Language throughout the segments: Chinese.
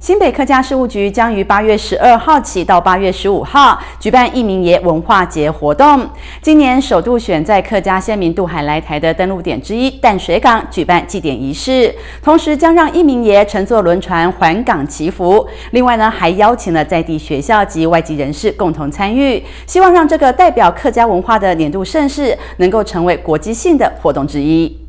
新北客家事务局将于八月十二号起到八月十五号举办义民爷文化节活动。今年首度选在客家先民渡海来台的登陆点之一淡水港举办祭典仪式，同时将让义民爷乘坐轮船环港祈福。另外呢，还邀请了在地学校及外籍人士共同参与，希望让这个代表客家文化的年度盛事能够成为国际性的活动之一。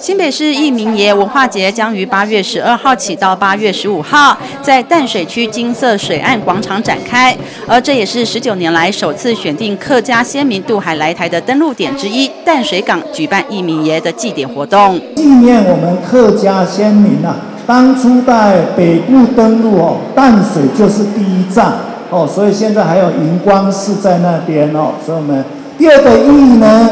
新北市义民爷文化节将于八月十二号起到八月十五号，在淡水区金色水岸广场展开，而这也是十九年来首次选定客家先民渡海来台的登陆点之一——淡水港举办义民爷的祭典活动，纪念我们客家先民啊，当初在北部登陆哦，淡水就是第一站哦，所以现在还有荧光寺在那边哦，所以我们第二个意义呢，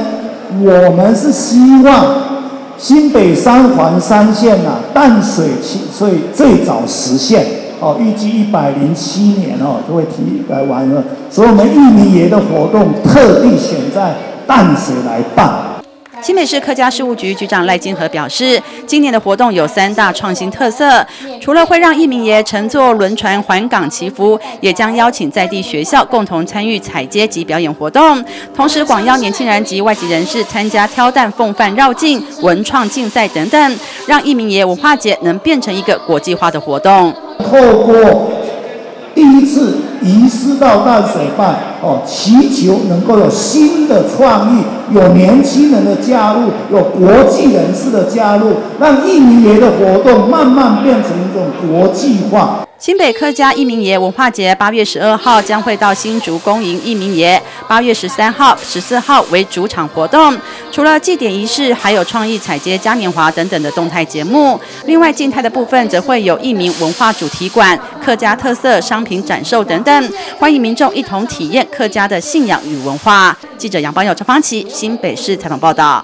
我们是希望。新北三环三线呐，淡水七，所以最早实现哦，预计一百零七年哦就会提来完了，所以我们玉米爷的活动特地选在淡水来办。新北市客家事务局局长赖金河表示，今年的活动有三大创新特色，除了会让义民爷乘坐轮船环港祈福，也将邀请在地学校共同参与采街及表演活动，同时广邀年轻人及外籍人士参加挑担奉饭绕境、文创竞赛等等，让义民爷文化节能变成一个国际化的活动。透过第一次移师到淡水办，哦，祈求能够有新的创意，有年轻人的加入，有国际人士的加入，让一民爷的活动慢慢变成一种国际化。新北客家义民爷文化节八月十二号将会到新竹公营义民爷，八月十三号、十四号为主场活动。除了祭典仪式，还有创意彩街嘉年华等等的动态节目。另外静态的部分则会有义民文化主题馆、客家特色商品展售等等，欢迎民众一同体验客家的信仰与文化。记者杨邦友、陈芳琪新北市采访报道。